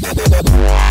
Bye.